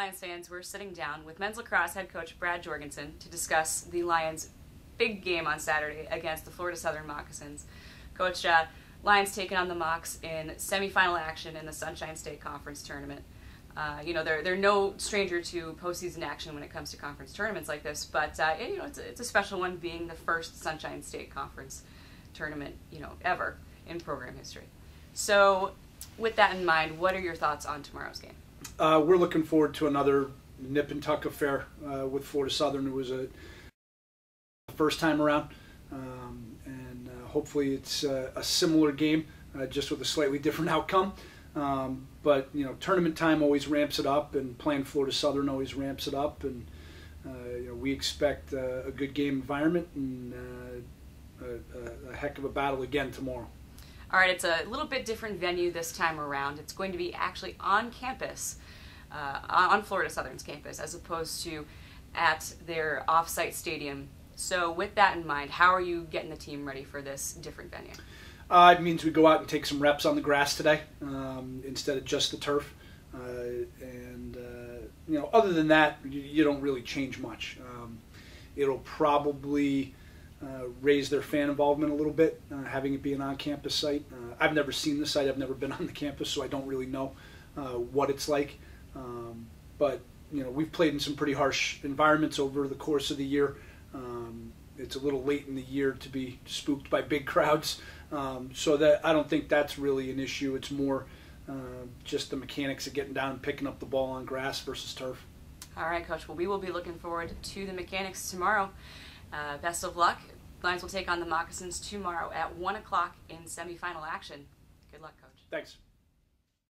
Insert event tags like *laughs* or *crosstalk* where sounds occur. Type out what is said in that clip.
Lions fans, we're sitting down with men's lacrosse head coach Brad Jorgensen to discuss the Lions' big game on Saturday against the Florida Southern Moccasins. Coach, uh, Lions taking on the Mocs in semifinal action in the Sunshine State Conference tournament. Uh, you know, they're, they're no stranger to postseason action when it comes to conference tournaments like this, but uh, you know, it's a, it's a special one being the first Sunshine State Conference tournament, you know, ever in program history. So, with that in mind, what are your thoughts on tomorrow's game? Uh, we're looking forward to another nip and tuck affair uh, with Florida Southern. It was a first time around, um, and uh, hopefully it's uh, a similar game, uh, just with a slightly different *laughs* outcome. Um, but you know, tournament time always ramps it up, and playing Florida Southern always ramps it up, and uh, you know, we expect a good game environment and a, a heck of a battle again tomorrow. All right, it's a little bit different venue this time around. It's going to be actually on campus, uh, on Florida Southern's campus, as opposed to at their off-site stadium. So, with that in mind, how are you getting the team ready for this different venue? Uh, it means we go out and take some reps on the grass today um, instead of just the turf. Uh, and uh, you know, other than that, you, you don't really change much. Um, it'll probably uh, raise their fan involvement a little bit, uh, having it be an on-campus site. Uh, I've never seen the site. I've never been *laughs* on the campus, so I don't really know uh, what it's like. Um, but you know, we've played in some pretty harsh environments over the course of the year. Um, it's a little late in the year to be spooked by big crowds, um, so that I don't think that's really an issue. It's more uh, just the mechanics of getting down and picking up the ball on grass versus turf. All right, Coach. Well, we will be looking forward to the mechanics tomorrow. Uh, best of luck. Lions will take on the Moccasins tomorrow at 1 o'clock in semifinal action. Good luck, Coach. Thanks.